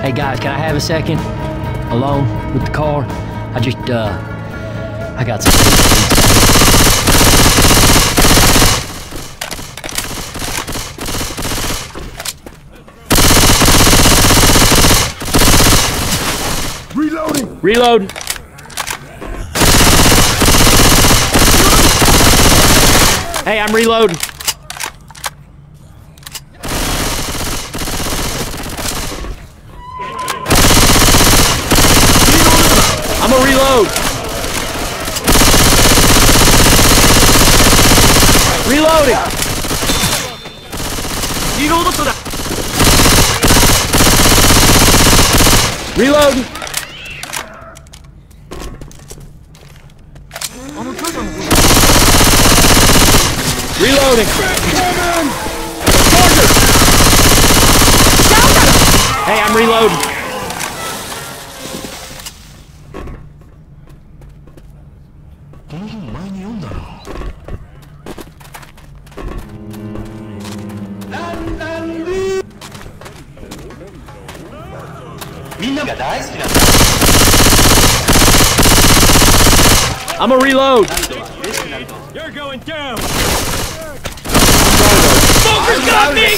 Hey guys, can I have a second? Alone with the car? I just, uh, I got some. Reloading! Reload! Hey, I'm reloading. I'm a reload. Reloading. Reload! Reloading. Reloading. Hey, I'm reloading. I'm a reload. You're going down! Smoker's got me!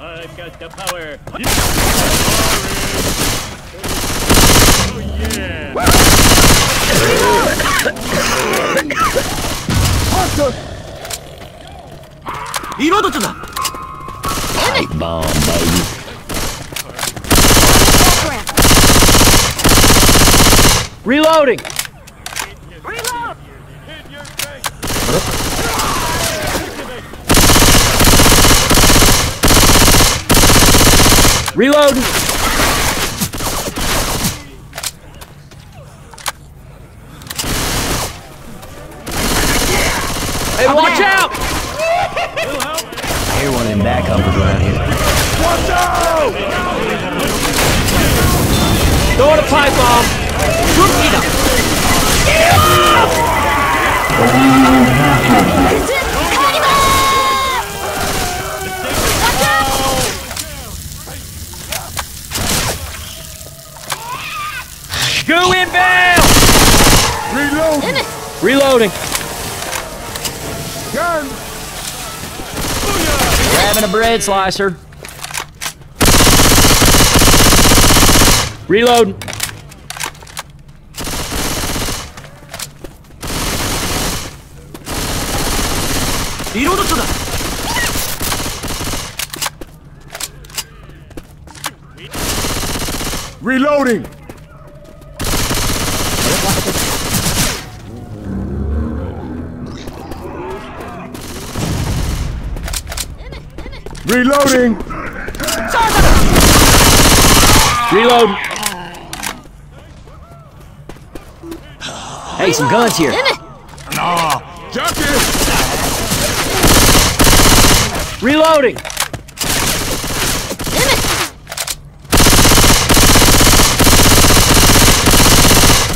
I've got the power! Bomb, baby. Reloading. Reload. Hey, watch out! I hear one of them backhoppers around here. Watch out! Throw in a pipe bomb. Go inbound! Reload! Reloading. Gun! Grabbing a bread slicer. Reload. Reloading! Reloading! Reload. Hey, some guns here. Junkie! Reloading.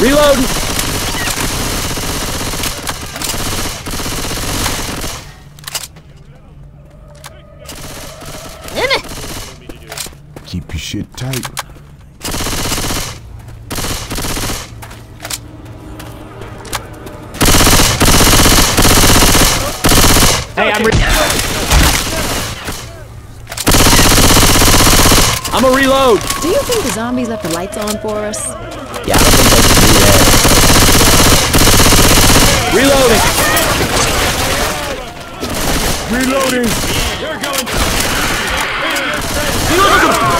Reloading. Shit tight. Hey, I'm re- I'm a reload. Do you think the zombies left the lights on for us? Yeah, I don't think they can do that. Reloading. Reloading! Reloading!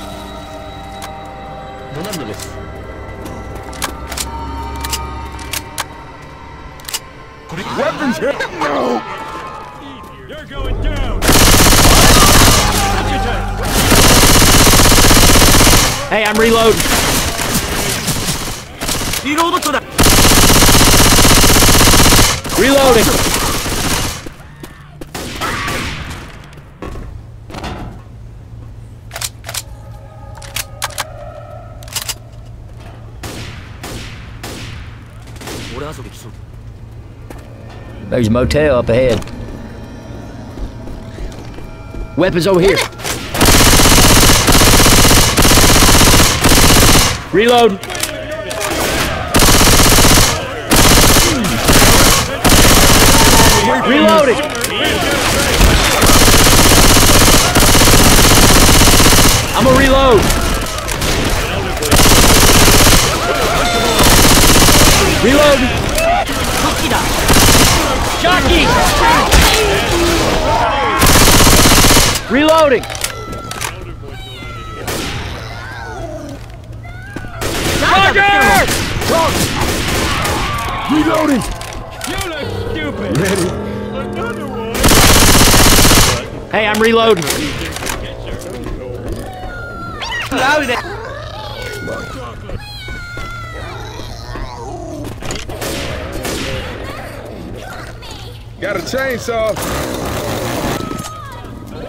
Reloading. There's a motel up ahead. Weapons over here. Reload. Reloading. I'm gonna reload. Reload. Jockey. Reloading. Roger! Reloading! You look stupid. Ready? Another one. Hey, I'm reloading. Got a chainsaw.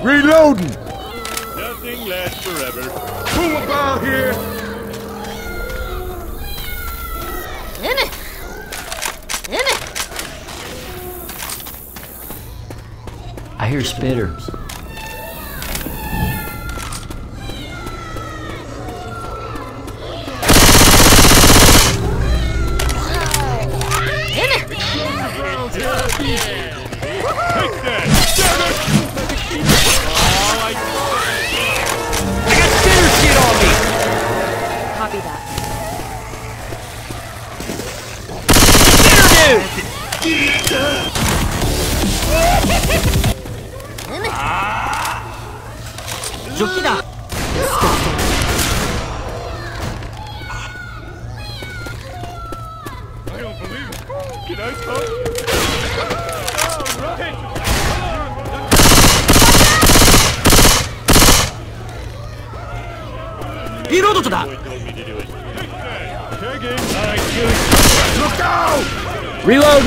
Reloading! Nothing lasts forever. Who about here? In it. In it. I hear spitters. I got spitter shit on me! Copy that. Spitter dude! I Boy told me to do it. Tagging. I shoot. Look out! Reload!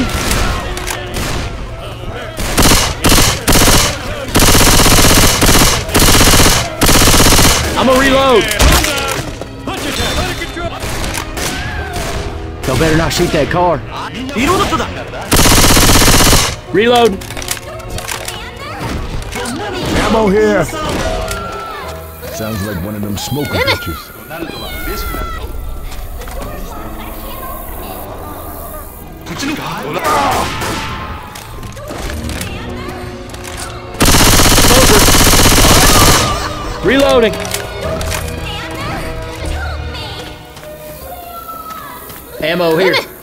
I'm gonna reload! Punch attack. Out of control. Y'all better not shoot that car. Reload! Ammo here! Sounds like one of them smoking bitches. Reloading! Ammo here.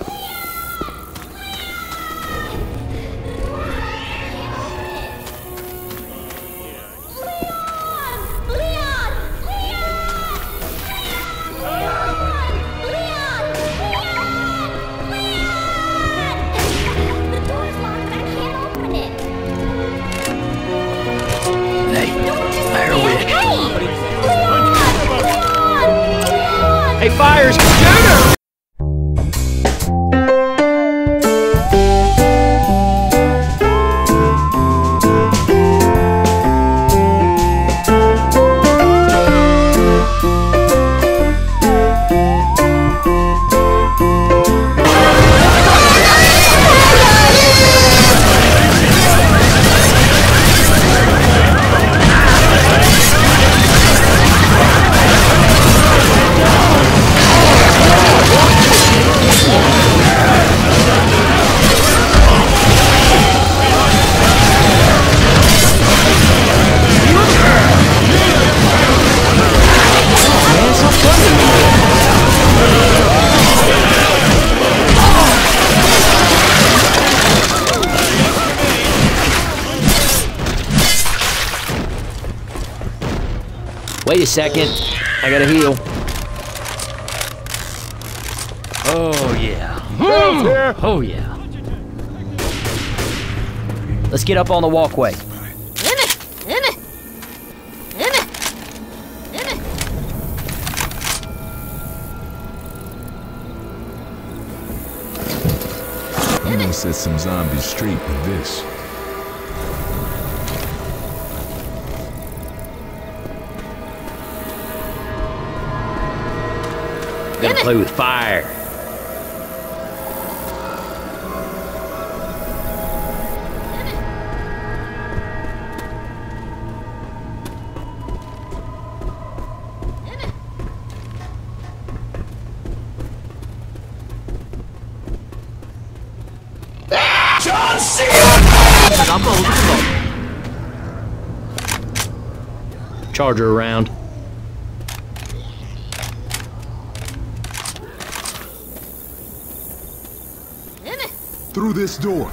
Hey, a second. I gotta heal. Oh, yeah. Down. Hmm. Oh, yeah. Let's get up on the walkway. You gonna set some zombies straight with this. Gonna play with fire. Charger around. Through this door.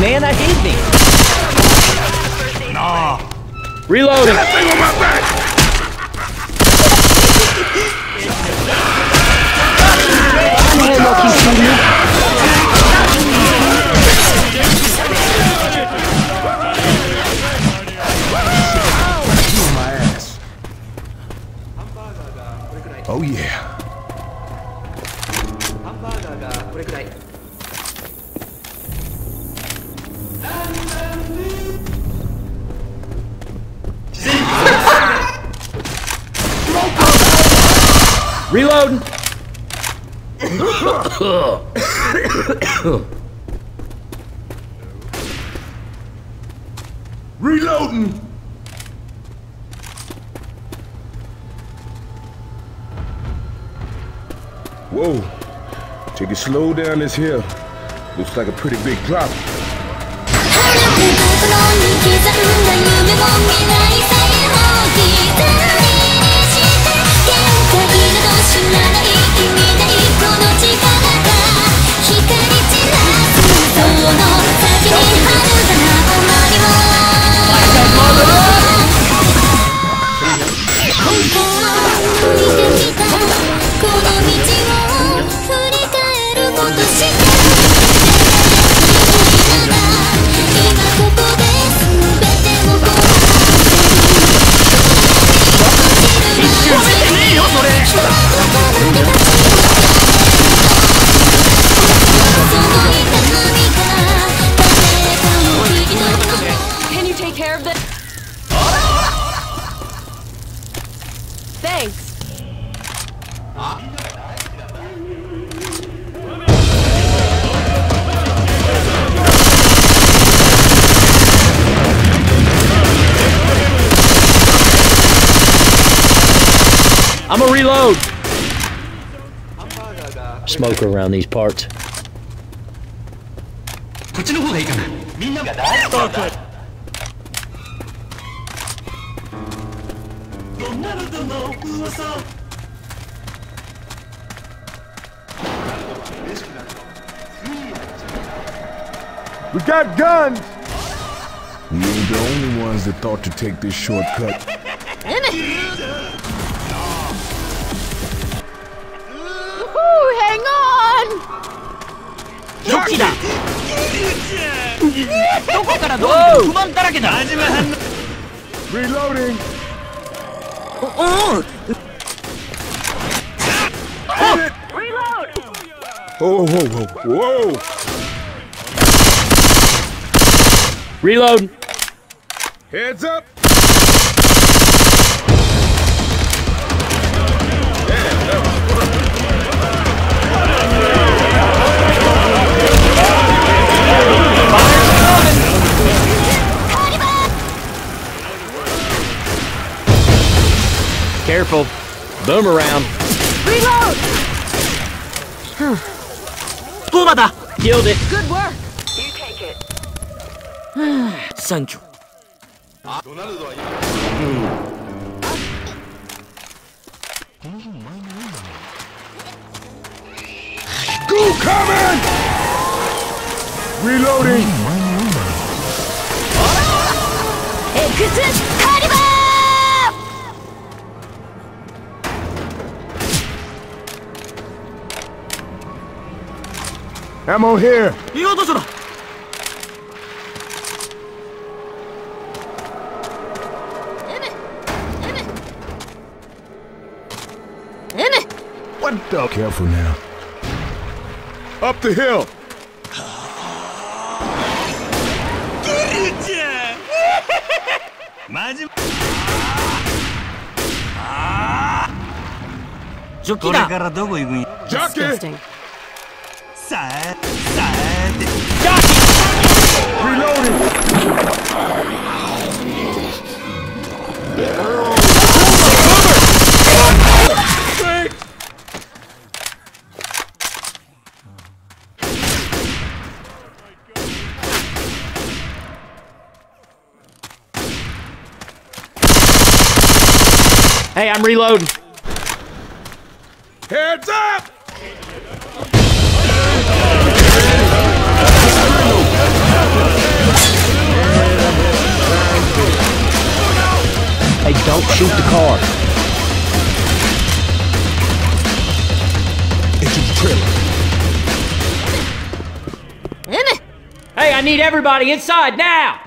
man, that hit me. Nah. Reloading. Reloading. Reloading. Whoa. Take it slow down this hill. Looks like a pretty big drop. 知らない君 Reload! Smoke around these parts. We got guns! We were the only ones that thought to take this shortcut. チョキだ。どこからどう不満だらけだ。おおおおおおお Careful. Boom around. Reload! Bumada! Killed it. Good work. You take it. Sancho. Go, coming! Reloading! Exit! Ammo here! リロード処だ What the? Careful now. Up the hill! ジョッキだ Jockey! Disgusting. Reloading! Hey I'm reloading Heads up! Shoot the car. Into the trailer. Hey I need everybody inside now